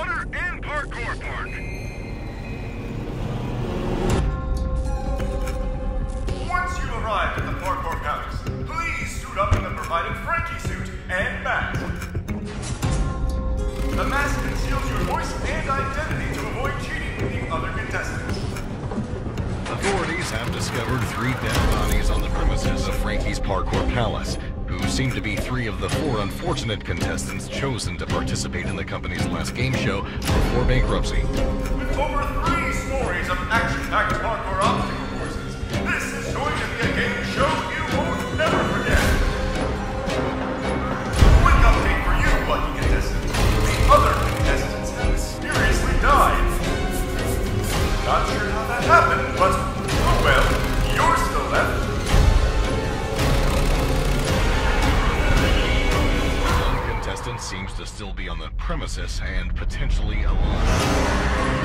Water and Parkour Park. Once you've arrived at the Parkour Palace, please suit up in the provided Frankie suit and mask. The mask conceals your voice and identity to avoid cheating with the other contestants. Authorities have discovered three dead bodies on the premises of Frankie's Parkour Palace, seem to be three of the four unfortunate contestants chosen to participate in the company's last game show before bankruptcy. With over three stories of action-packed parkour obstacle courses, this is going to be a game show you won't never forget. Quick update for you, lucky contestant. The other contestants have mysteriously died. Not sure how that happened, but Contestant seems to still be on the premises and potentially alive.